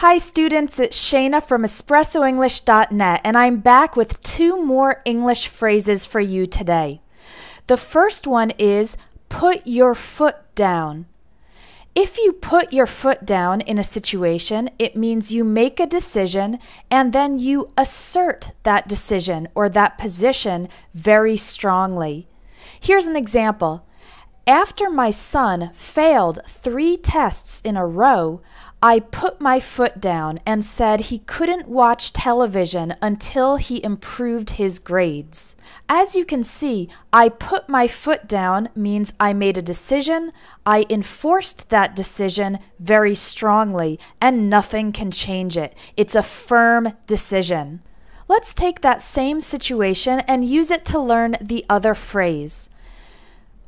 Hi, students. It's Shayna from EspressoEnglish.net, and I'm back with two more English phrases for you today. The first one is put your foot down. If you put your foot down in a situation, it means you make a decision and then you assert that decision or that position very strongly. Here's an example. After my son failed three tests in a row, I put my foot down and said he couldn't watch television until he improved his grades. As you can see, I put my foot down means I made a decision, I enforced that decision very strongly, and nothing can change it. It's a firm decision. Let's take that same situation and use it to learn the other phrase.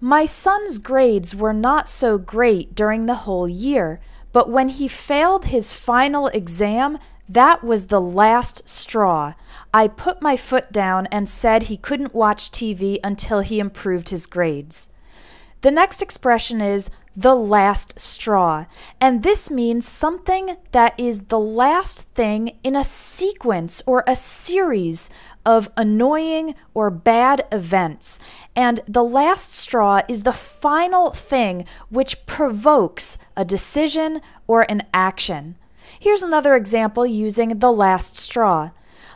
My son's grades were not so great during the whole year, but when he failed his final exam, that was the last straw. I put my foot down and said he couldn't watch TV until he improved his grades. The next expression is the last straw, and this means something that is the last thing in a sequence or a series of annoying or bad events. And the last straw is the final thing which provokes a decision or an action. Here's another example using the last straw.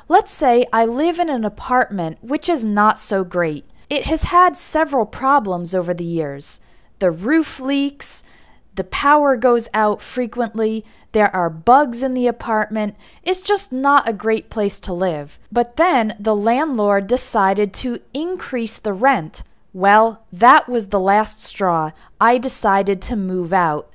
Let's say I live in an apartment which is not so great. It has had several problems over the years. The roof leaks, the power goes out frequently, there are bugs in the apartment. It's just not a great place to live. But then the landlord decided to increase the rent. Well, that was the last straw. I decided to move out.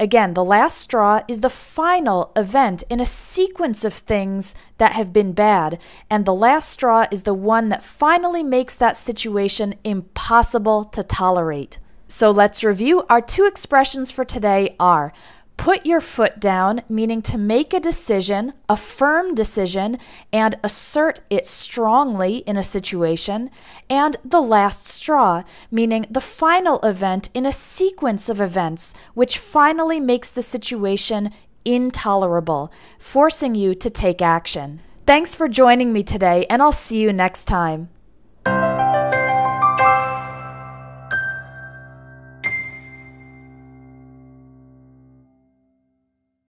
Again, the last straw is the final event in a sequence of things that have been bad, and the last straw is the one that finally makes that situation impossible to tolerate. So let's review. Our two expressions for today are put your foot down, meaning to make a decision, a firm decision, and assert it strongly in a situation, and the last straw, meaning the final event in a sequence of events which finally makes the situation intolerable, forcing you to take action. Thanks for joining me today, and I'll see you next time.